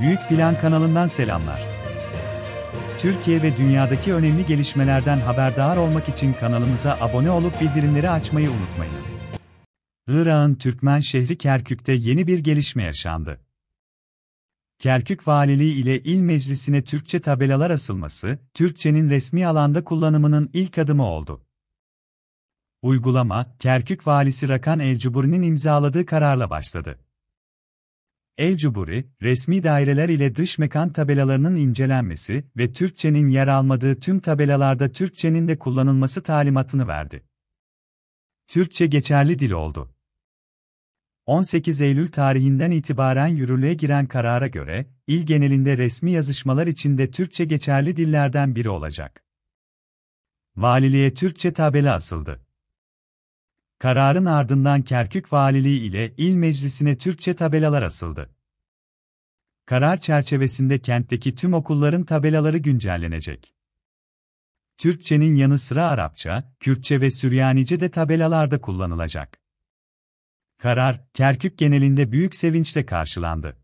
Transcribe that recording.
Büyük Plan kanalından selamlar. Türkiye ve dünyadaki önemli gelişmelerden haberdar olmak için kanalımıza abone olup bildirimleri açmayı unutmayınız. Irak'ın Türkmen şehri Kerkük'te yeni bir gelişme yaşandı. Kerkük Valiliği ile İl Meclisi'ne Türkçe tabelalar asılması, Türkçenin resmi alanda kullanımının ilk adımı oldu. Uygulama, Kerkük Valisi Rakan Elcuburi'nin imzaladığı kararla başladı. El-Cuburi, resmi daireler ile dış mekan tabelalarının incelenmesi ve Türkçenin yer almadığı tüm tabelalarda Türkçenin de kullanılması talimatını verdi. Türkçe geçerli dil oldu. 18 Eylül tarihinden itibaren yürürlüğe giren karara göre, il genelinde resmi yazışmalar içinde Türkçe geçerli dillerden biri olacak. Valiliğe Türkçe tabela asıldı. Kararın ardından Kerkük Valiliği ile İl Meclisi'ne Türkçe tabelalar asıldı. Karar çerçevesinde kentteki tüm okulların tabelaları güncellenecek. Türkçenin yanı sıra Arapça, Kürtçe ve Süryanice de tabelalarda kullanılacak. Karar, Kerkük genelinde büyük sevinçle karşılandı.